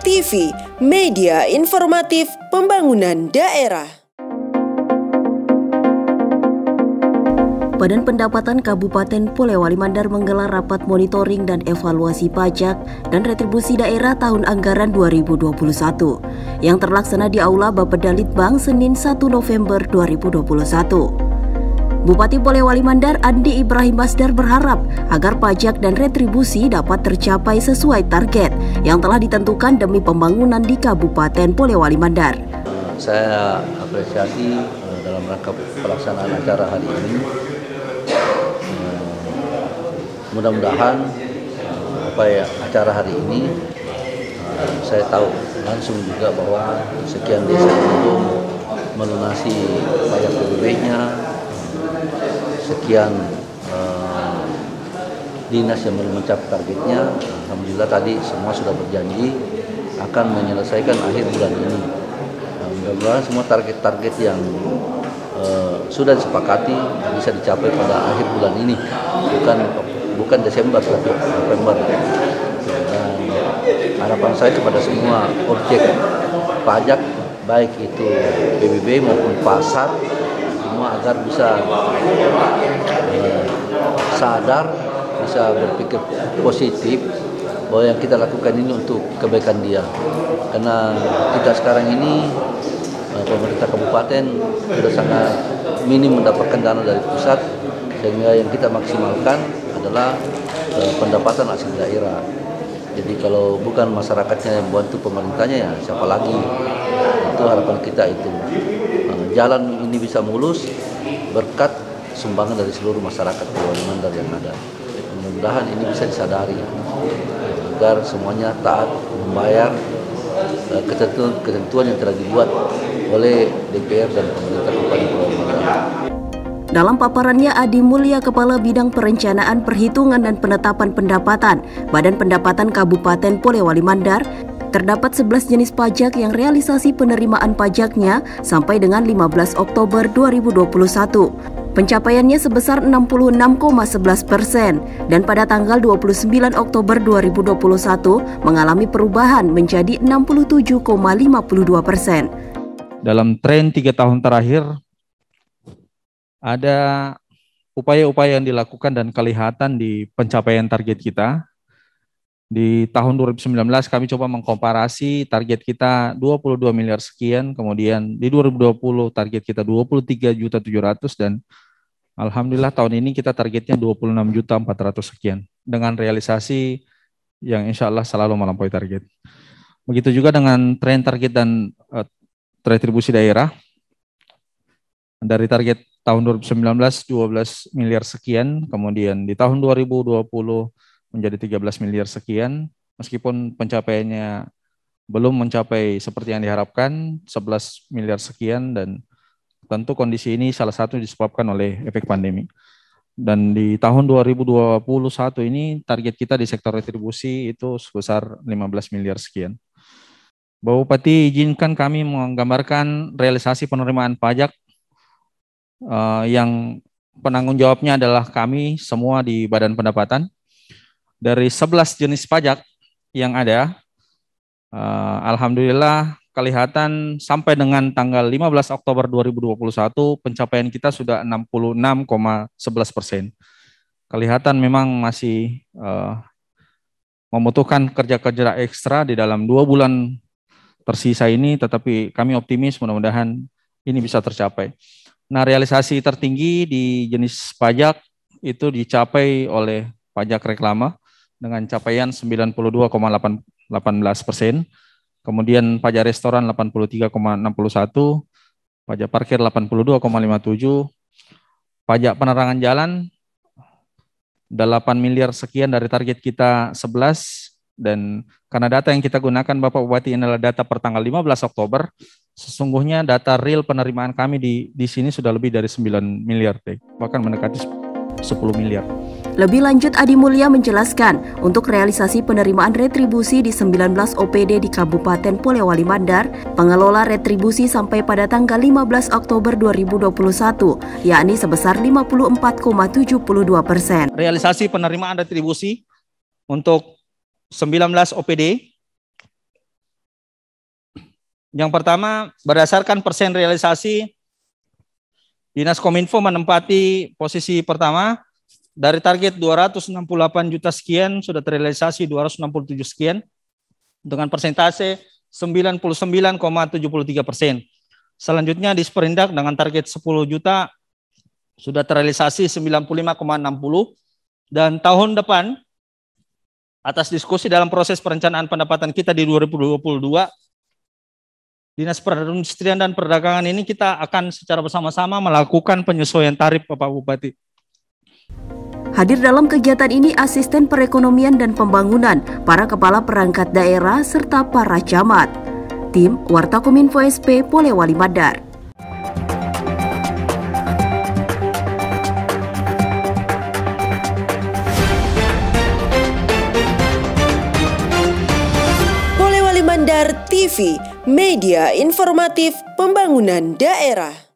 TV, media informatif pembangunan daerah. Badan Pendapatan Kabupaten Polewali Mandar menggelar rapat monitoring dan evaluasi pajak dan retribusi daerah tahun anggaran 2021 yang terlaksana di Aula Bapeda Litbang Senin 1 November 2021. Bupati Polewali Mandar Andi Ibrahim Basdar berharap agar pajak dan retribusi dapat tercapai sesuai target yang telah ditentukan demi pembangunan di Kabupaten Polewali Mandar. Saya apresiasi eh, dalam rangka pelaksanaan acara hari ini. Eh, mudah-mudahan eh, apa ya acara hari ini saya tahu langsung juga bahwa sekian desa itu melunasi pajak PBB-nya, sekian uh, dinas yang belum mencapai targetnya. Alhamdulillah tadi semua sudah berjanji akan menyelesaikan akhir bulan ini. Mudah-mudahan semua target-target yang uh, sudah disepakati bisa dicapai pada akhir bulan ini, bukan bukan Desember tapi November. Dan harapan saya kepada semua objek pajak baik itu PBB maupun pasar agar bisa uh, sadar, bisa berpikir positif bahwa yang kita lakukan ini untuk kebaikan dia. Karena kita sekarang ini uh, pemerintah kabupaten sudah sangat minim mendapatkan dana dari pusat sehingga yang kita maksimalkan adalah uh, pendapatan asli daerah. Jadi kalau bukan masyarakatnya yang bantu pemerintahnya ya siapa lagi? Itu harapan kita itu jalan ini bisa mulus berkat sumbangan dari seluruh masyarakat Pulau Mandar yang ada. Mudah-mudahan ini bisa disadari agar semuanya taat membayar eh, ketentuan-ketentuan yang telah dibuat oleh DPR dan pemerintah Kabupaten Pulau Mandar. Dalam paparannya, Adi Mulya, Kepala Bidang Perencanaan Perhitungan dan Penetapan Pendapatan Badan Pendapatan Kabupaten Polewali Mandar, Terdapat 11 jenis pajak yang realisasi penerimaan pajaknya sampai dengan 15 Oktober 2021. Pencapaiannya sebesar 66,11 persen dan pada tanggal 29 Oktober 2021 mengalami perubahan menjadi 67,52 persen. Dalam tren tiga tahun terakhir, ada upaya-upaya yang dilakukan dan kelihatan di pencapaian target kita di tahun 2019 kami coba mengkomparasi target kita 22 miliar sekian, kemudian di 2020 target kita 23 juta 700 dan alhamdulillah tahun ini kita targetnya 26 juta 400 sekian dengan realisasi yang insya Allah selalu melampaui target. Begitu juga dengan tren target dan uh, retribusi daerah. Dari target tahun 2019 12 miliar sekian, kemudian di tahun 2020 menjadi 13 miliar sekian, meskipun pencapaiannya belum mencapai seperti yang diharapkan 11 miliar sekian dan tentu kondisi ini salah satu disebabkan oleh efek pandemi. Dan di tahun 2021 ini target kita di sektor retribusi itu sebesar 15 miliar sekian. Bapak Bupati izinkan kami menggambarkan realisasi penerimaan pajak uh, yang penanggung jawabnya adalah kami semua di Badan Pendapatan dari 11 jenis pajak yang ada, uh, alhamdulillah kelihatan sampai dengan tanggal 15 Oktober 2021 pencapaian kita sudah 66,11 persen. Kelihatan memang masih uh, membutuhkan kerja-kerja ekstra di dalam dua bulan tersisa ini, tetapi kami optimis mudah-mudahan ini bisa tercapai. Nah, realisasi tertinggi di jenis pajak itu dicapai oleh pajak reklama dengan capaian 92,18 persen. Kemudian pajak restoran 83,61, pajak parkir 82,57, pajak penerangan jalan 8 miliar sekian dari target kita 11 dan karena data yang kita gunakan Bapak Bupati adalah data per tanggal 15 Oktober, sesungguhnya data real penerimaan kami di di sini sudah lebih dari 9 miliar, bahkan mendekati 10 miliar. Lebih lanjut Adi Mulya menjelaskan, untuk realisasi penerimaan retribusi di 19 OPD di Kabupaten Polewali Mandar, pengelola retribusi sampai pada tanggal 15 Oktober 2021, yakni sebesar 54,72 persen. Realisasi penerimaan retribusi untuk 19 OPD Yang pertama, berdasarkan persen realisasi, Dinas Kominfo menempati posisi pertama dari target 268 juta sekian sudah terrealisasi 267 sekian dengan persentase 99,73 persen. Selanjutnya di Sperindak dengan target 10 juta sudah terrealisasi 95,60 dan tahun depan atas diskusi dalam proses perencanaan pendapatan kita di 2022 Dinas Perindustrian dan Perdagangan ini kita akan secara bersama-sama melakukan penyesuaian tarif Bapak Bupati. Hadir dalam kegiatan ini asisten perekonomian dan pembangunan, para kepala perangkat daerah, serta para camat. Tim Warta Kominfo SP Polewali Madar. Polewali Mandar TV, media informatif pembangunan daerah.